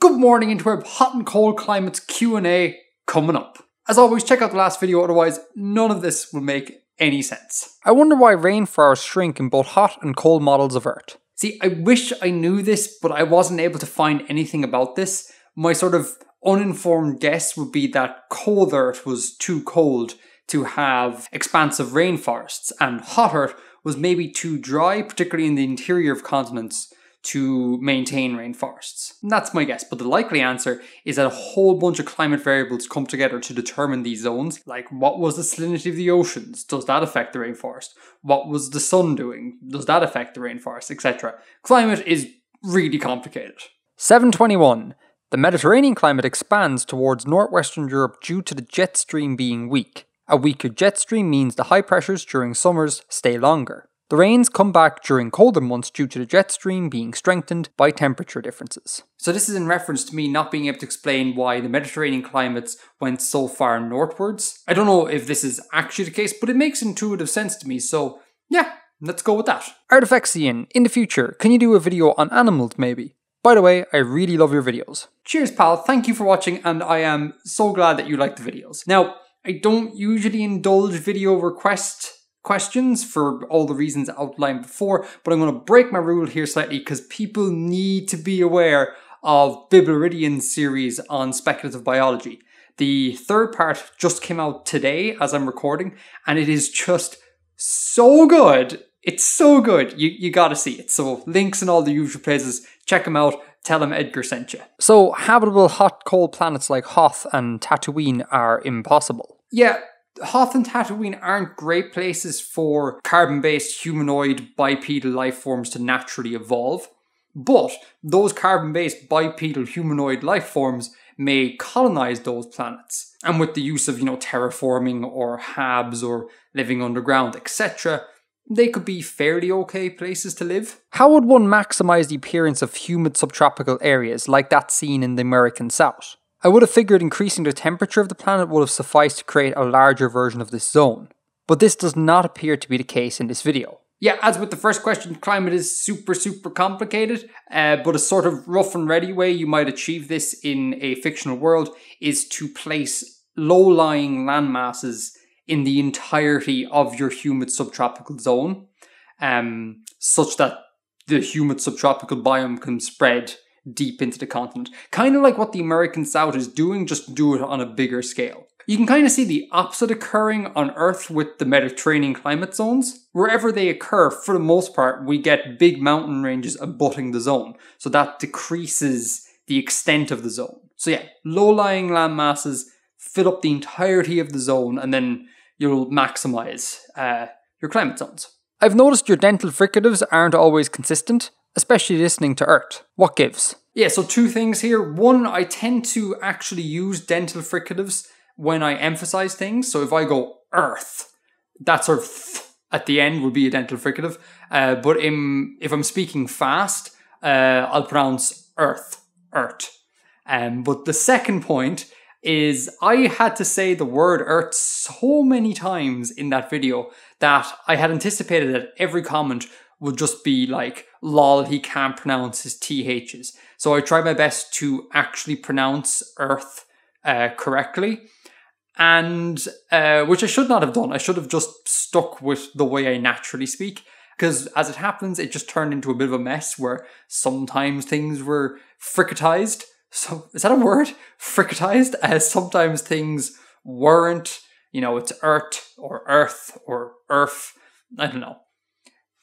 Good morning into our hot and cold climates Q&A coming up. As always, check out the last video, otherwise none of this will make any sense. I wonder why rainforests shrink in both hot and cold models of Earth. See, I wish I knew this, but I wasn't able to find anything about this. My sort of uninformed guess would be that cold Earth was too cold to have expansive rainforests, and hot Earth was maybe too dry, particularly in the interior of continents, to maintain rainforests. And that's my guess, but the likely answer is that a whole bunch of climate variables come together to determine these zones, like what was the salinity of the oceans? Does that affect the rainforest? What was the sun doing? Does that affect the rainforest, etc.? Climate is really complicated. 721. The Mediterranean climate expands towards northwestern Europe due to the jet stream being weak. A weaker jet stream means the high pressures during summers stay longer. The rains come back during colder months due to the jet stream being strengthened by temperature differences. So this is in reference to me not being able to explain why the Mediterranean climates went so far northwards. I don't know if this is actually the case, but it makes intuitive sense to me, so yeah, let's go with that. Artifexian, in the future, can you do a video on animals maybe? By the way, I really love your videos. Cheers pal, thank you for watching and I am so glad that you like the videos. Now, I don't usually indulge video request questions for all the reasons outlined before, but I'm going to break my rule here slightly because people need to be aware of Biblaridion's series on speculative biology. The third part just came out today as I'm recording, and it is just so good. It's so good. You, you gotta see it. So, links in all the usual places. Check them out. Tell them Edgar sent you. So, habitable hot, cold planets like Hoth and Tatooine are impossible. Yeah, Hoth and Tatooine aren't great places for carbon based humanoid bipedal life forms to naturally evolve, but those carbon based bipedal humanoid life forms may colonize those planets. And with the use of, you know, terraforming or HABs or living underground, etc., they could be fairly okay places to live. How would one maximize the appearance of humid subtropical areas like that seen in the American South? I would have figured increasing the temperature of the planet would have sufficed to create a larger version of this zone, but this does not appear to be the case in this video. Yeah, as with the first question, climate is super, super complicated, uh, but a sort of rough and ready way you might achieve this in a fictional world is to place low lying landmasses in the entirety of your humid subtropical zone, um, such that the humid subtropical biome can spread deep into the continent. Kind of like what the American South is doing, just do it on a bigger scale. You can kind of see the opposite occurring on Earth with the Mediterranean climate zones. Wherever they occur, for the most part, we get big mountain ranges abutting the zone. So that decreases the extent of the zone. So yeah, low-lying land masses fill up the entirety of the zone and then you'll maximize uh, your climate zones. I've noticed your dental fricatives aren't always consistent especially listening to Earth. What gives? Yeah, so two things here. One, I tend to actually use dental fricatives when I emphasize things. So if I go Earth, that sort of th- at the end would be a dental fricative. Uh, but in, if I'm speaking fast, uh, I'll pronounce Earth, Earth. Um, but the second point is I had to say the word Earth so many times in that video that I had anticipated that every comment would just be like, lol, he can't pronounce his THs. So I tried my best to actually pronounce Earth uh, correctly. And uh, which I should not have done. I should have just stuck with the way I naturally speak. Because as it happens, it just turned into a bit of a mess where sometimes things were fricatized. So is that a word? Fricatized? As sometimes things weren't. You know, it's Earth or Earth or Earth. I don't know.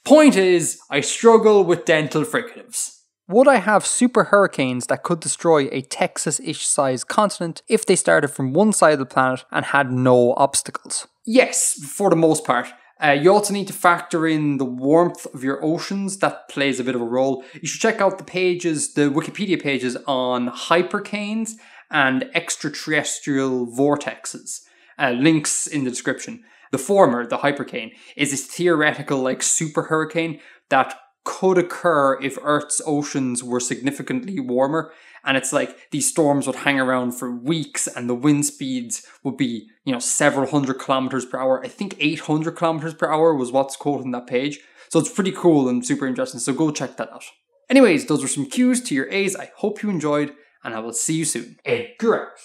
Point is, I struggle with dental fricatives. Would I have super hurricanes that could destroy a Texas ish sized continent if they started from one side of the planet and had no obstacles? Yes, for the most part. Uh, you also need to factor in the warmth of your oceans. That plays a bit of a role. You should check out the pages, the Wikipedia pages on hypercanes and extraterrestrial vortexes. Uh, links in the description. The former, the hypercane, is this theoretical like super hurricane that could occur if Earth's oceans were significantly warmer. And it's like these storms would hang around for weeks and the wind speeds would be, you know, several hundred kilometers per hour. I think 800 kilometers per hour was what's quoted on that page. So it's pretty cool and super interesting. So go check that out. Anyways, those were some cues to your A's. I hope you enjoyed and I will see you soon. Edgar out.